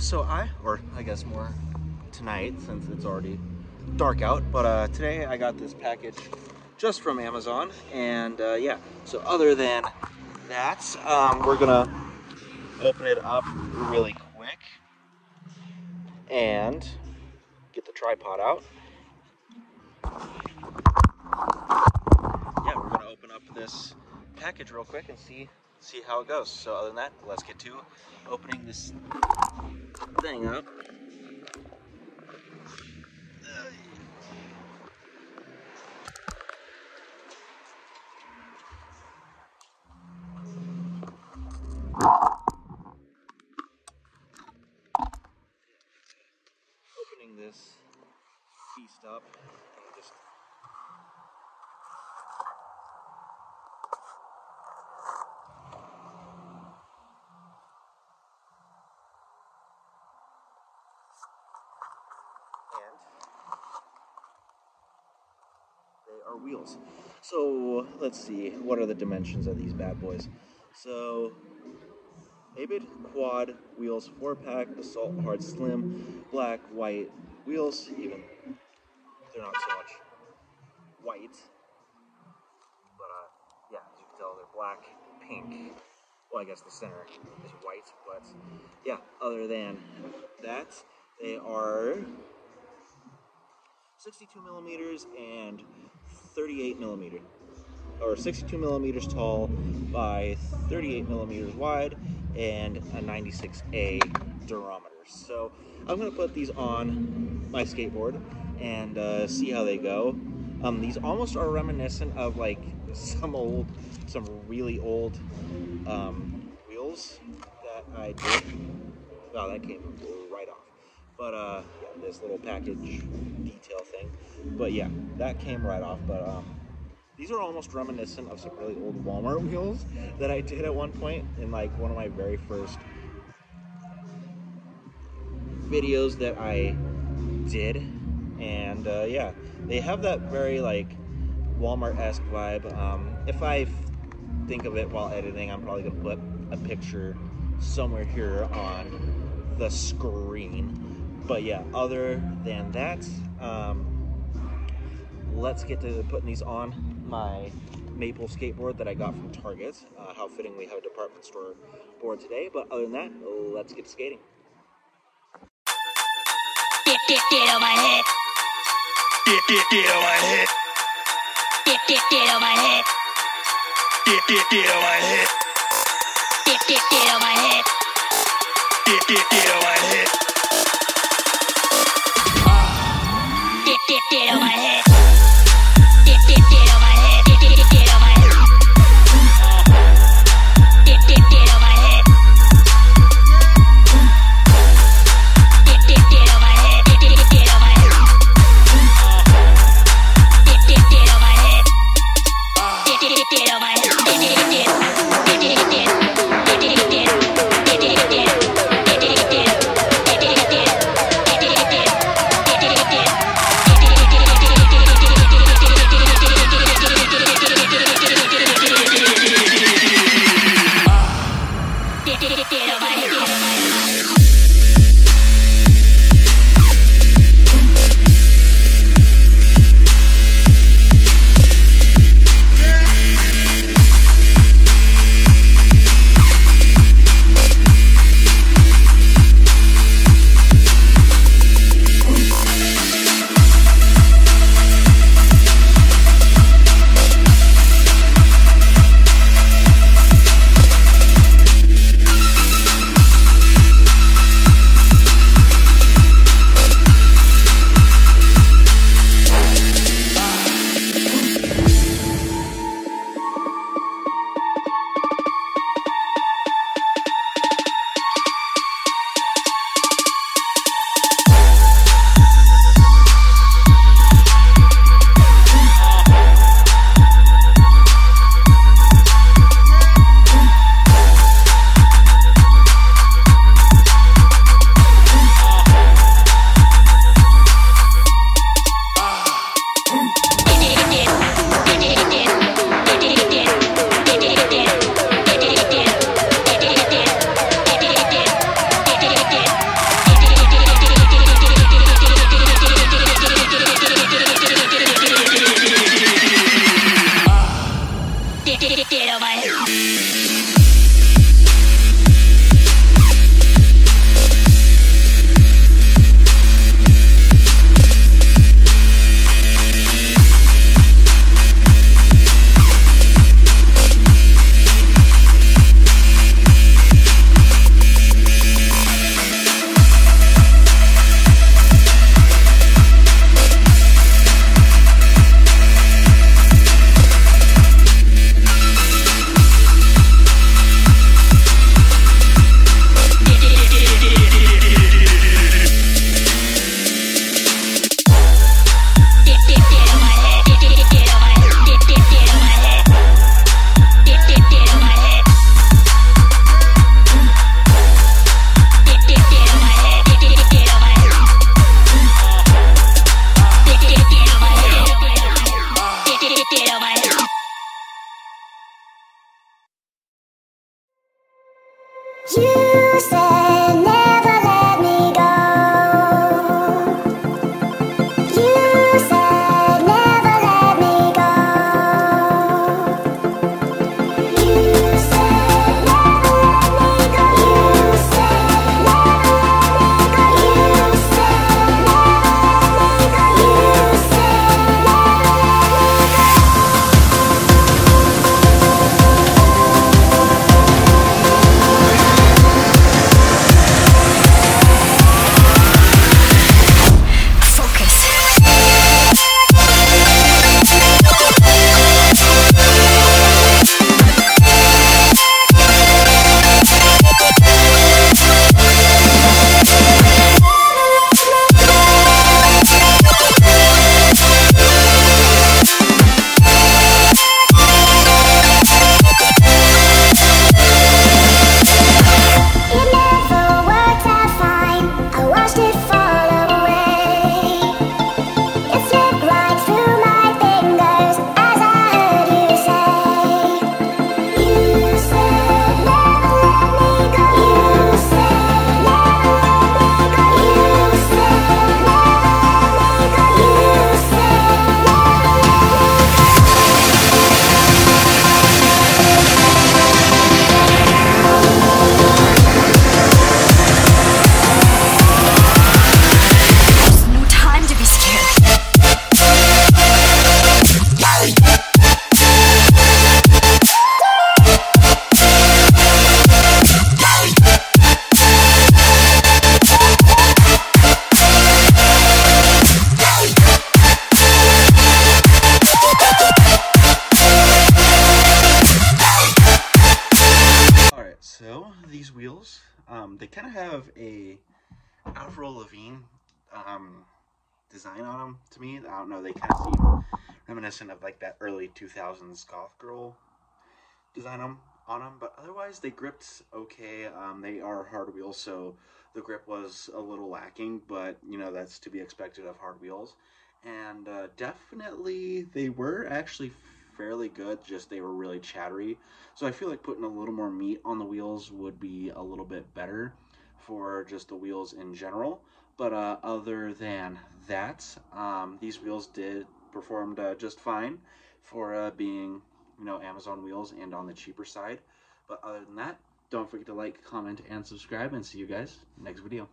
so I, or I guess more tonight since it's already dark out, but uh, today I got this package just from Amazon, and uh, yeah, so other than that, um, we're gonna open it up really quick and get the tripod out. Yeah, we're gonna open up this package real quick and see see how it goes. So other than that, let's get to opening this thing up. Opening this beast up and just and are wheels. So let's see, what are the dimensions of these bad boys? So Abid quad wheels, four pack, assault hard slim, black, white wheels, even they're not so much white, but uh, yeah, as you can tell, they're black, pink. Well, I guess the center is white, but yeah, other than that, they are 62 millimeters and 38 millimeter, or 62 millimeters tall by 38 millimeters wide, and a 96A durometer. So I'm gonna put these on my skateboard and uh, see how they go. Um, these almost are reminiscent of like some old, some really old um, wheels that I did. Wow, that came right off. But uh, this little package detail thing. But yeah, that came right off. But um, these are almost reminiscent of some really old Walmart wheels that I did at one point in like one of my very first videos that I did. And uh, yeah, they have that very like Walmart-esque vibe. Um, if I think of it while editing, I'm probably gonna put a picture somewhere here on the screen. But yeah, other than that, um, let's get to putting these on my maple skateboard that I got from Target. Uh, how fitting we have a department store board today. But other than that, let's get skating. Get, get, get on my head. Get, get, get on my head. Get, get, get on my head. Get, get, get on my head. Get, get, get on my head. Get, get, get on my head. Get over here. Get, get, get over here. Get, get, get. Get, get, get over. Get, get, get over here. Get, get, get. Get, get, get over. Get, get, get over here. quiero. Yeah. Um, they kind of have a Avril Lavigne um, design on them to me. I don't know. They kind of seem reminiscent of like that early 2000s goth girl design on on them. But otherwise, they gripped okay. Um, they are hard wheels, so the grip was a little lacking. But you know that's to be expected of hard wheels. And uh, definitely, they were actually fairly good. Just they were really chattery. So I feel like putting a little more meat on the wheels would be a little bit better for just the wheels in general. But uh, other than that, um, these wheels did performed uh, just fine for uh, being, you know, Amazon wheels and on the cheaper side. But other than that, don't forget to like, comment, and subscribe, and see you guys next video.